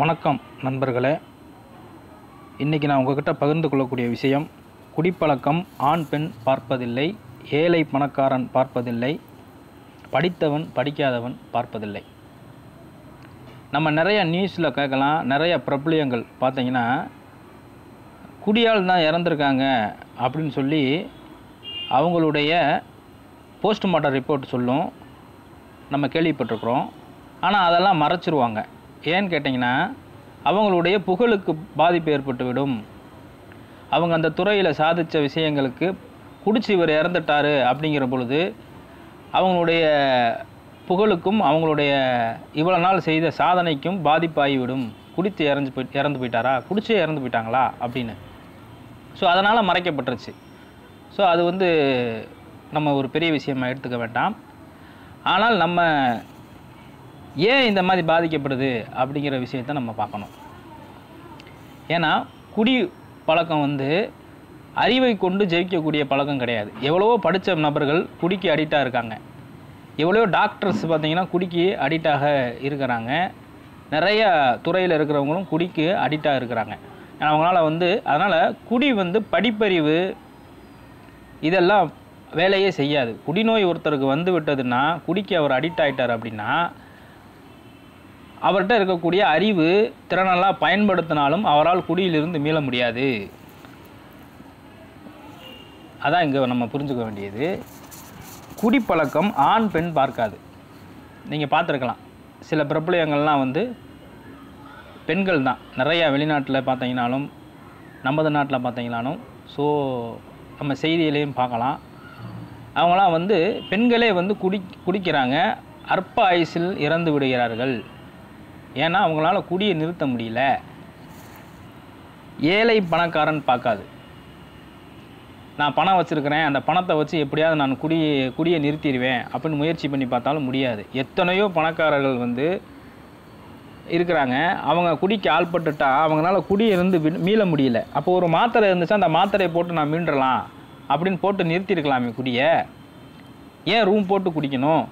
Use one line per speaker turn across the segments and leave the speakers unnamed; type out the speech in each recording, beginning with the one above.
வணக்கம் நண்பர்களே. இன்றைக்கி நான் உங்ககிட்ட பகிர்ந்து கொள்ளக்கூடிய விஷயம் குடிப்பழக்கம் ஆண் பெண் பார்ப்பதில்லை ஏழை பணக்காரன் பார்ப்பதில்லை படித்தவன் படிக்காதவன் பார்ப்பதில்லை. நம்ம நிறைய நியூஸில் கேட்கலாம் நிறைய பிரபலியங்கள். பார்த்தீங்கன்னா குடியால் தான் இறந்துருக்காங்க அப்படின்னு சொல்லி அவங்களுடைய போஸ்ட்மார்ட்டம் ரிப்போர்ட் சொல்லும். நம்ம கேள்விப்பட்டிருக்கிறோம். ஆனால் அதெல்லாம் மறைச்சிருவாங்க. ஏன்னு கேட்டிங்கன்னா அவங்களுடைய புகழுக்கு பாதிப்பு ஏற்பட்டுவிடும். அவங்க அந்த துறையில் சாதித்த விஷயங்களுக்கு குடிச்சு இவர் இறந்துட்டாரு அப்படிங்கிற பொழுது அவங்களுடைய புகழுக்கும் அவங்களுடைய இவ்வளோ நாள் செய்த சாதனைக்கும் பாதிப்பாகிவிடும். குடித்து இறந்து போய் இறந்து போயிட்டாரா? குடிச்சே இறந்து போயிட்டாங்களா? அப்படின்னு. ஸோ அதனால் மறைக்கப்பட்டுருச்சு. ஸோ அது வந்து நம்ம ஒரு பெரிய விஷயமாக எடுத்துக்க வேண்டாம். ஆனால் நம்ம ஏன் இந்த மாதிரி பாதிக்கப்படுது அப்படிங்கிற விஷயத்தை நம்ம பார்க்கணும். ஏன்னா குடி பழக்கம் வந்து அறிவை கொண்டு ஜெயிக்கக்கூடிய பழக்கம் கிடையாது. எவ்வளவோ படித்த நபர்கள் குடிக்கு அடிக்டாக இருக்காங்க. எவ்வளவோ டாக்டர்ஸ் பார்த்தீங்கன்னா குடிக்கு அடிக்டாக இருக்கிறாங்க. நிறைய துறையில் இருக்கிறவங்களும் குடிக்கு அடிக்டாக இருக்கிறாங்க. அவங்களால வந்து அதனால் குடி வந்து படிப்பறிவு இதெல்லாம் வேலையே செய்யாது. குடிநோய் ஒருத்தருக்கு வந்து விட்டதுன்னா குடிக்கு அவர் அடிக்ட் ஆகிட்டார் அப்படின்னா அவர்கிட்ட இருக்கக்கூடிய அறிவு திறனெல்லாம் பயன்படுத்தினாலும் அவரால் குடியிலிருந்து மீள முடியாது. அதான் இங்கே நம்ம புரிஞ்சுக்க வேண்டியது. குடிப்பழக்கம் ஆண் பெண் பார்க்காது. நீங்கள் பார்த்துருக்கலாம். சில பிரபலயங்கள்லாம் வந்து பெண்கள் தான். நிறையா வெளிநாட்டில் பார்த்தீங்கனாலும் நமது நாட்டில் பார்த்தீங்கனாலும் ஸோ நம்ம செய்தியிலையும் பார்க்கலாம். அவங்களாம் வந்து பெண்களே வந்து குடி குடிக்கிறாங்க. அற்ப ஆயுசில் இறந்து விடுகிறார்கள். ஏன்னா அவங்களால குடியை நிறுத்த முடியல. ஏழை பணக்காரன் பார்க்காது. நான் பணம் வச்சுருக்கிறேன் அந்த பணத்தை வச்சு எப்படியாவது நான் குடி குடியை நிறுத்திடுவேன் அப்படின்னு முயற்சி பண்ணி பார்த்தாலும் முடியாது. எத்தனையோ பணக்காரர்கள் வந்து இருக்கிறாங்க. அவங்க குடிக்கு ஆள்பட்டுட்டா அவங்களால குடியிருந்து இருந்து மீள முடியல. அப்போ ஒரு மாத்திரை இருந்துச்சா அந்த மாத்திரையை போட்டு நான் மீண்டலாம் அப்படின்னு போட்டு நிறுத்தியிருக்கலாமே குடியை. ஏன் ரூம் போட்டு குடிக்கணும்?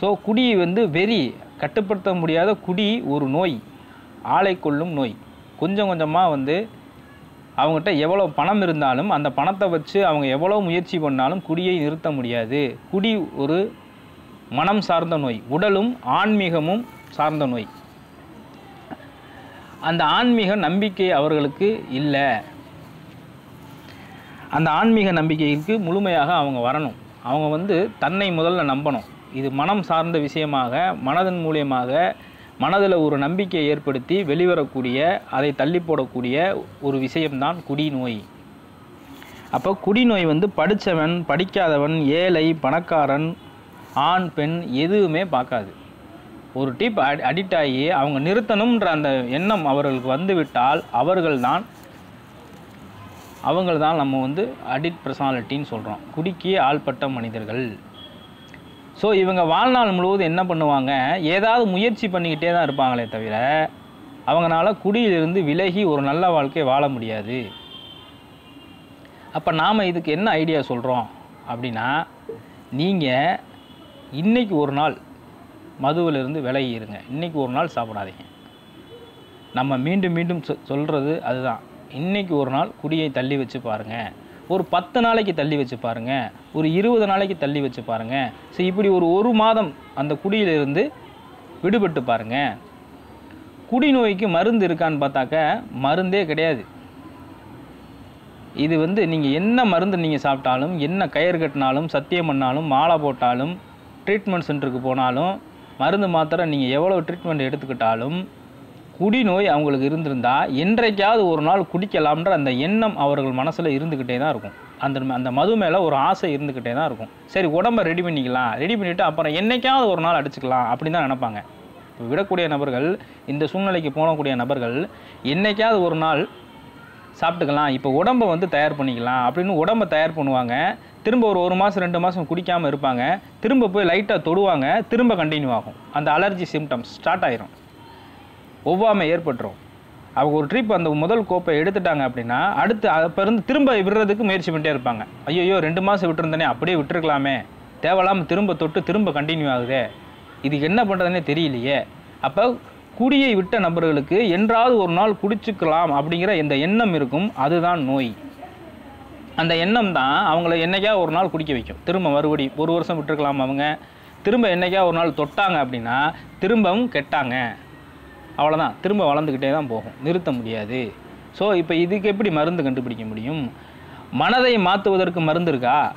ஸோ குடி வந்து வெறி. கட்டுப்படுத்த முடியாத குடி ஒரு நோய் ஆளை கொள்ளும் நோய். கொஞ்சம் கொஞ்சமாக வந்து அவங்ககிட்ட எவ்வளோ பணம் இருந்தாலும் அந்த பணத்தை வச்சு அவங்க எவ்வளோ முயற்சி பண்ணாலும் குடியை நிறுத்த முடியாது. குடி ஒரு மனம் சார்ந்த நோய் உடலும் ஆன்மீகமும் சார்ந்த நோய். அந்த ஆன்மீக நம்பிக்கை அவர்களுக்கு இல்லை. அந்த ஆன்மீக நம்பிக்கைக்கு முழுமையாக அவங்க வரணும். அவங்க வந்து தன்னை முதல்ல நம்பணும். இது மனம் சார்ந்த விஷயமாக மனதின் மூலியமாக மனதில் ஒரு நம்பிக்கையை ஏற்படுத்தி வெளிவரக்கூடிய அதை தள்ளி போடக்கூடிய ஒரு விஷயம்தான் குடிநோய். அப்போ குடிநோய் வந்து படித்தவன் படிக்காதவன் ஏழை பணக்காரன் ஆண் பெண் எதுவுமே பார்க்காது. ஒரு டிப் அடி அடிக்ட் ஆகி அவங்க நிறுத்தணுன்ற அந்த எண்ணம் அவர்களுக்கு வந்துவிட்டால் அவர்கள்தான் அவங்கள் தான் நம்ம வந்து அடிக்ட் பர்சனாலிட்டின்னு சொல்கிறோம் குடிக்கே ஆள்பட்ட மனிதர்கள். ஸோ இவங்க வாழ்நாள் முழுவதும் என்ன பண்ணுவாங்க? ஏதாவது முயற்சி பண்ணிக்கிட்டே தான் இருப்பாங்களே தவிர அவங்களால குடியிலிருந்து விலகி ஒரு நல்ல வாழ்க்கை வாழ முடியாது. அப்போ நாம் இதுக்கு என்ன ஐடியா சொல்கிறோம் அப்படின்னா நீங்கள் இன்றைக்கி ஒரு நாள் மதுவிலிருந்து விலகிடுங்க இன்றைக்கி ஒரு நாள் சாப்பிடாதீங்க. நம்ம மீண்டும் மீண்டும் சொ சொல்கிறது அதுதான். இன்றைக்கி ஒரு நாள் குடியை தள்ளி வச்சு பாருங்கள் ஒரு பத்து நாளைக்கு தள்ளி வச்சு பாருங்க. ஒரு இருபது நாளைக்கு தள்ளி வச்சு பாருங்க. ஸோ இப்படி ஒரு ஒரு மாதம் அந்த குடியிலிருந்து விடுபட்டு பாருங்க. குடிநோய்க்கு மருந்து இருக்கான்னு பார்த்தாக்க மருந்தே கிடையாது. இது வந்து நீங்கள் என்ன மருந்து நீங்கள் சாப்பிட்டாலும் என்ன கயிறு கட்டினாலும் சத்தியம் பண்ணாலும் மாலை போட்டாலும் ட்ரீட்மெண்ட் சென்டருக்கு போனாலும் மருந்து மாத்திரை நீங்கள் எவ்வளோ ட்ரீட்மெண்ட் எடுத்துக்கிட்டாலும் குடிநோய் அவங்களுக்கு இருந்திருந்தா என்றைக்காவது ஒரு நாள் குடிக்கலாம்ன்ற அந்த எண்ணம் அவர்கள் மனசில் இருந்துக்கிட்டே தான் இருக்கும். அந்த அந்த மது மேலே ஒரு ஆசை இருந்துக்கிட்டே தான் இருக்கும். சரி உடம்ப ரெடி பண்ணிக்கலாம். ரெடி பண்ணிவிட்டு அப்புறம் என்றைக்காவது ஒரு நாள் அடிச்சுக்கலாம் அப்படின்னு தான் நினைப்பாங்க. இப்போ விடக்கூடிய நபர்கள் இந்த சூழ்நிலைக்கு போகக்கூடிய நபர்கள் என்னைக்காவது ஒரு நாள் சாப்பிட்டுக்கலாம். இப்போ உடம்பை வந்து தயார் பண்ணிக்கலாம் அப்படின்னு உடம்பை தயார் பண்ணுவாங்க. திரும்ப ஒரு ஒரு மாதம் ரெண்டு மாதம் குடிக்காமல் இருப்பாங்க. திரும்ப போய் லைட்டாக தொடுவாங்க. திரும்ப கண்டினியூ ஆகும். அந்த அலர்ஜி சிம்டம்ஸ் ஸ்டார்ட் ஆயிரும். ஒவ்வாமை ஏற்பட்டுரும். அவங்க ஒரு ட்ரிப் அந்த முதல் கோப்பை எடுத்துட்டாங்க அப்படின்னா அடுத்து அப்போ இருந்து திரும்ப விடுறதுக்கு முயற்சி பண்ணிட்டே இருப்பாங்க. ஐயோ ரெண்டு மாதம் விட்டுருந்தேனே அப்படியே விட்டுருக்கலாமே. தேவையில்லாமல் திரும்ப தொட்டு திரும்ப கண்டினியூ ஆகுதே. இதுக்கு என்ன பண்ணுறதுனே தெரியலையே. அப்போ குடியை விட்ட நபர்களுக்கு என்றாவது ஒரு நாள் குடிச்சுக்கலாம் அப்படிங்கிற இந்த எண்ணம் இருக்கும் அதுதான் நோய். அந்த எண்ணம் தான் அவங்கள என்னைக்கா ஒரு நாள் குடிக்க வைக்கும். திரும்ப மறுபடி ஒரு வருஷம் விட்டுருக்கலாம் அவங்க. திரும்ப என்னைக்கா ஒரு நாள் தொட்டாங்க அப்படின்னா திரும்பவும் கெட்டாங்க. அவ்வளோதான் திரும்ப வளர்ந்துக்கிட்டே தான் போகும். நிறுத்த முடியாது. ஸோ இப்போ இதுக்கு எப்படி மருந்து கண்டுபிடிக்க முடியும்? மனதை மாற்றுவதற்கு மருந்து இருக்கா?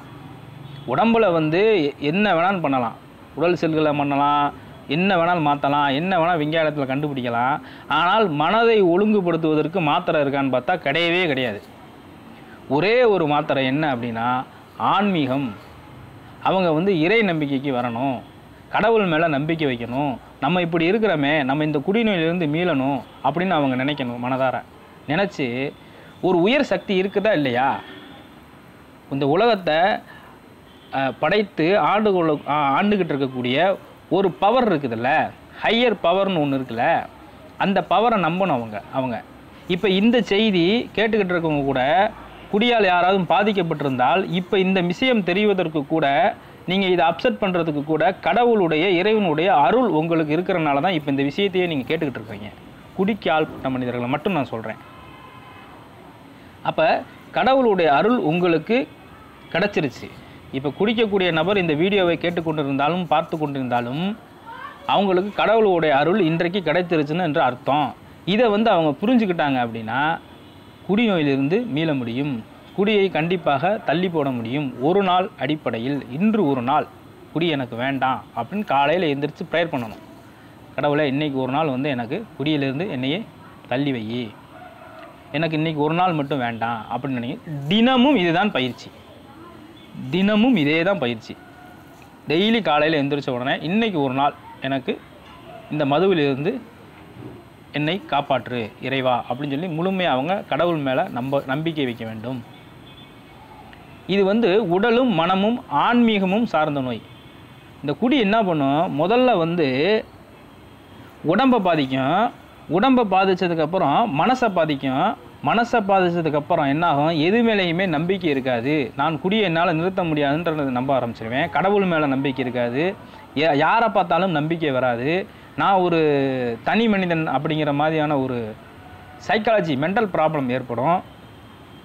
உடம்புல வந்து என்ன வேணாலும் பண்ணலாம். உடல் செல்களை பண்ணலாம். என்ன வேணாலும் மாற்றலாம் என்ன வேணால் விஞ்ஞானத்தில் கண்டுபிடிக்கலாம். ஆனால் மனதை ஒழுங்குபடுத்துவதற்கு மாத்திரை இருக்கான்னு பார்த்தா கிடையவே கிடையாது. ஒரே ஒரு மாத்திரை என்ன அப்படின்னா ஆன்மீகம். அவங்க வந்து இறை நம்பிக்கைக்கு வரணும். கடவுள் மேலே நம்பிக்கை வைக்கணும். நம்ம இப்படி இருக்கிறோமே நம்ம இந்த குடிநோயிலிருந்து மீளணும் அப்படின்னு அவங்க நினைக்கணும் மனதார. நினச்சி ஒரு உயர் சக்தி இருக்குதா இல்லையா? இந்த உலகத்தை அஹ், படைத்து ஆண்டு கொள்ள ஆண்டுகிட்டு இருக்கக்கூடிய ஒரு பவர் இருக்குதுல்ல? ஹையர் பவர்னு ஒன்று இருக்குல்ல? அந்த பவரை நம்பணும் அவங்க அவங்க. இப்போ இந்த செய்தி கேட்டுக்கிட்டு இருக்கவங்க கூட குடியால் யாராவது பாதிக்கப்பட்டிருந்தால் இப்போ இந்த விஷயம் தெரிவதற்கு கூட நீங்கள் இதை அப்செட் பண்ணுறதுக்கு கூட கடவுளுடைய இறைவனுடைய அருள் உங்களுக்கு இருக்கிறனால தான் இப்போ இந்த விஷயத்தையே நீங்கள் கேட்டுக்கிட்டு இருக்கீங்க. குடிக்க ஆள்பட்ட மனிதர்களை மட்டும் நான் சொல்கிறேன் அப்போ கடவுளுடைய அருள் உங்களுக்கு கிடச்சிருச்சு. இப்போ குடிக்கக்கூடிய நபர் இந்த வீடியோவை கேட்டுக்கொண்டிருந்தாலும் பார்த்து கொண்டிருந்தாலும் அவங்களுக்கு கடவுளுடைய அருள் இன்றைக்கு கிடைச்சிருச்சுன்னு என்று அர்த்தம். இதை வந்து அவங்க புரிஞ்சுக்கிட்டாங்க அப்படின்னா குடிநோயிலிருந்து மீள முடியும். குடியை கண்டிப்பாக தள்ளி போட முடியும். ஒரு நாள் அடிப்படையில் இன்று ஒரு நாள் குடி எனக்கு வேண்டாம் அப்படின்னு காலையில் எழுந்திரிச்சு ப்ரேயர் பண்ணணும். கடவுளை இன்றைக்கி ஒரு நாள் வந்து எனக்கு குடியிலிருந்து என்னையே தள்ளி வை எனக்கு இன்னைக்கு ஒரு நாள் மட்டும் வேண்டாம் அப்படின்னு நினைங்க. தினமும் இதுதான் பயிற்சி. தினமும் இதே தான் பயிற்சி. டெய்லி காலையில் எழுந்திரிச்ச உடனே இன்னைக்கு ஒரு நாள் எனக்கு இந்த மதுவிலிருந்து என்னை காப்பாற்று இறைவா அப்படின்னு சொல்லி முழுமையாக அவங்க கடவுள் மேலே நம்ப நம்பிக்கை வைக்க வேண்டும். இது வந்து உடலும் மனமும் ஆன்மீகமும் சார்ந்த நோய். இந்த குடி என்ன பண்ணும்? முதல்ல வந்து உடம்பை பாதிக்கும். உடம்பை பாதித்ததுக்கப்புறம் மனசை பாதிக்கும். மனசை பாதித்ததுக்கப்புறம் என்னாகும்? எது மேலேயுமே நம்பிக்கை இருக்காது. நான் குடியை என்னால் நிறுத்த முடியாதுன்றதை நம்ப ஆரம்பிச்சிருவேன். கடவுள் மேலே நம்பிக்கை இருக்காது. யா- யாரை பார்த்தாலும் நம்பிக்கை வராது. நான் ஒரு தனி மனிதன் அப்படிங்கிற மாதிரியான ஒரு சைக்காலஜி மென்டல் ப்ராப்ளம் ஏற்படும்.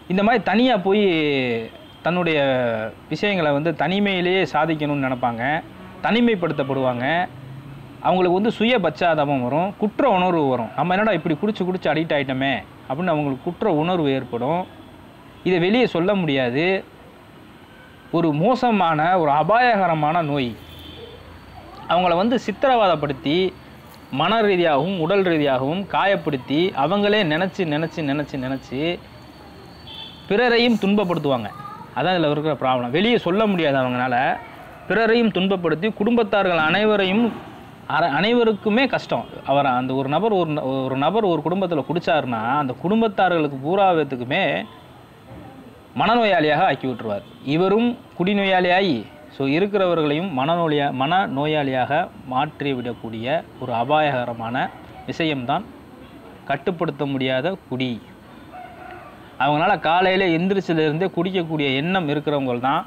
இந்த மாதிரி தனியாக போய் தன்னுடைய விஷயங்களை வந்து தனிமையிலேயே சாதிக்கணும்னு நினைப்பாங்க. தனிமைப்படுத்தப்படுவாங்க. அவங்களுக்கு வந்து சுய பச்சாதாபம் வரும். குற்ற உணர்வு வரும். நம்ம என்னடா இப்படி குடிச்சு குடிச்சு அடிக்ட் ஆயிட்டோமே அப்படின்னு அவங்களுக்கு குற்ற உணர்வு ஏற்படும். இதை வெளியே சொல்ல முடியாது. ஒரு மோசமான ஒரு அபாயகரமான நோய். அவங்கள வந்து சித்திரவதைப்படுத்தி மன ரீதியாகவும் உடல் ரீதியாகவும் காயப்படுத்தி அவங்களே நினச்சி நினச்சி நினச்சி நினச்சி பிறரையும் துன்பப்படுத்துவாங்க. அதான் இதில் இருக்கிற ப்ராப்ளம் வெளியே சொல்ல முடியாது அவங்களால பிறரையும் துன்பப்படுத்தி குடும்பத்தார்கள் அனைவரையும் அர- அனைவருக்குமே கஷ்டம். அவர் அந்த ஒரு நபர் ஒரு ஒரு நபர் ஒரு குடும்பத்தில் குடிச்சாருன்னா அந்த குடும்பத்தார்களுக்கு பூராவத்துக்குமே மனநோயாளியாக ஆக்கி விட்டுருவார். இவரும் குடிநோயாளியாகி ஸோ இருக்கிறவர்களையும் மனநோயா மன நோயாளியாக மாற்றிவிடக்கூடிய ஒரு அபாயகரமான விஷயம்தான் கட்டுப்படுத்த முடியாத குடி. அவங்களால காலையில் எந்திரிச்சிலிருந்தே குடிக்கக்கூடிய எண்ணம் இருக்கிறவங்க தான்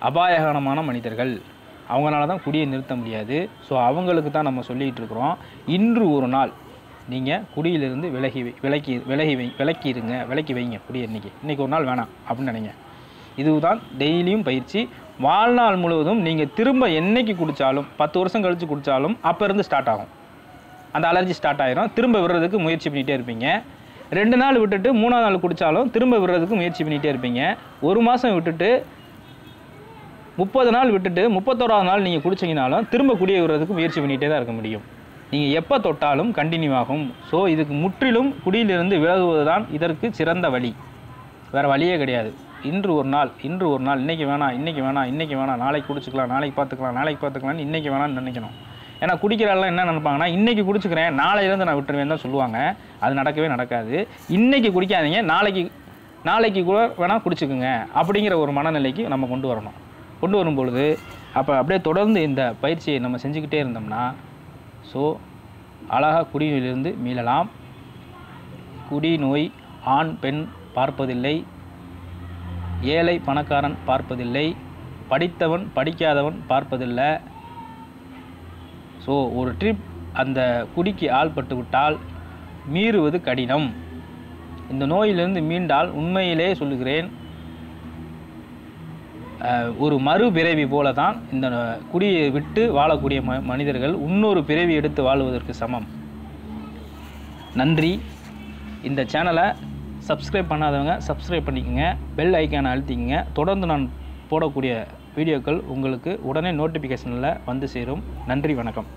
அபாயகரமான மனிதர்கள். அவங்களால தான் குடியை நிறுத்த முடியாது. ஸோ அவங்களுக்கு தான் நம்ம சொல்லிகிட்டு இருக்கிறோம். இன்று ஒரு நாள் நீங்கள் குடியிலிருந்து விலகி வை- விலக்கி விலகி வை விலக்கிடுங்க விலக்கி வைங்க குடி இன்றைக்கி இன்றைக்கி ஒரு நாள் வேணாம் அப்படின்னு நினைங்க. இதுதான் டெய்லியும் பயிற்சி. வாழ்நாள் முழுவதும் நீங்கள் திரும்ப என்றைக்கு குடித்தாலும் பத்து வருஷம் கழித்து குடித்தாலும் அப்போ இருந்து ஸ்டார்ட் ஆகும். அந்த அலர்ஜி ஸ்டார்ட் ஆகிரும் திரும்ப விடுறதுக்கு முயற்சி பண்ணிகிட்டே இருப்பீங்க. ரெண்டு நாள் விட்டுட்டு மூணாவது நாள் குடித்தாலும் திரும்ப விடுறதுக்கு முயற்சி பண்ணிகிட்டே இருப்பீங்க. ஒரு மாதம் விட்டுட்டு முப்பது நாள் விட்டுட்டு முப்பத்தோராவது நாள் நீங்கள் குடிச்சிங்கனாலும் திரும்ப குடிய விடுறதுக்கு முயற்சி பண்ணிகிட்டே தான் இருக்க முடியும். நீங்கள் எப்போ தொட்டாலும் கண்டினியூ ஆகும். ஸோ இதுக்கு முற்றிலும் குடியிலிருந்து விலகுவது தான் இதற்கு சிறந்த வழி. வேறு வழியே கிடையாது. இன்று ஒரு நாள் இன்று ஒரு நாள். இன்றைக்கி வேணாம் இன்றைக்கி வேணாம் இன்றைக்கி வேணாம். நாளைக்கு குடிச்சிக்கலாம் நாளைக்கு பார்த்துக்கலாம் நாளைக்கு பார்த்துக்கலாம்னு இன்றைக்கி வேணாம்னு நினைக்கணும். ஏன்னா குடிக்கிறாலாம் என்ன நினைப்பாங்கன்னா இன்றைக்கி குடிச்சுக்கிறேன் நாளையிலேருந்து நான் விட்டுருவேன் தான் சொல்லுவாங்க. அது நடக்கவே நடக்காது. இன்றைக்கி குடிக்காதீங்க நாளைக்கு நாளைக்கு கூட வேணால் குடிச்சுக்குங்க அப்படிங்கிற ஒரு மனநிலைக்கு நம்ம கொண்டு வரணும். கொண்டு வரும் பொழுது அப்போ அப்படியே தொடர்ந்து இந்த பயிற்சியை நம்ம செஞ்சுக்கிட்டே இருந்தோம்னா ஸோ அழகாக குடிநோயிலிருந்து மீளலாம். குடிநோய் ஆண் பெண் பார்ப்பதில்லை. ஏழை பணக்காரன் பார்ப்பதில்லை. படித்தவன் படிக்காதவன் பார்ப்பதில்லை. ஸோ ஒரு ட்ரிப் அந்த குடிக்கு ஆள்பட்டு விட்டால் மீறுவது கடினம். இந்த நோயிலிருந்து மீண்டால் உண்மையிலே சொல்லுகிறேன் ஒரு மறுபிறவி போல தான் இந்த குடியை விட்டு வாழக்கூடிய ம மனிதர்கள் இன்னொரு பிறவி எடுத்து வாழ்வதற்கு சமம். நன்றி. இந்த சேனலை சப்ஸ்கிரைப் பண்ணாதவங்க சப்ஸ்கிரைப் பண்ணிக்கோங்க பெல் ஐக்கானை அழுத்திக்கங்க. தொடர்ந்து நான் போடக்கூடிய வீடியோக்கள் உங்களுக்கு உடனே நோட்டிஃபிகேஷனில் வந்து சேரும். நன்றி வணக்கம்.